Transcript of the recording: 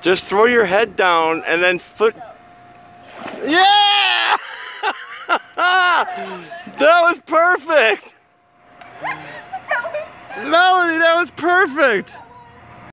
Just throw your head down and then foot. Yeah! that was perfect! Melody. that was perfect!